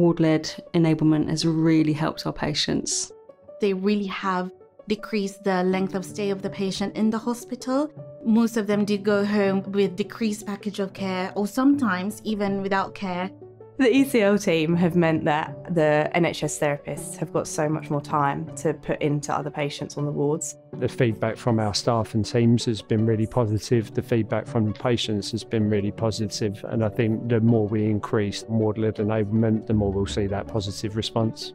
ward led enablement has really helped our patients. They really have decreased the length of stay of the patient in the hospital. Most of them did go home with decreased package of care or sometimes even without care. The ECL team have meant that the NHS therapists have got so much more time to put into other patients on the wards. The feedback from our staff and teams has been really positive. The feedback from the patients has been really positive. And I think the more we increase ward led enablement, the more we'll see that positive response.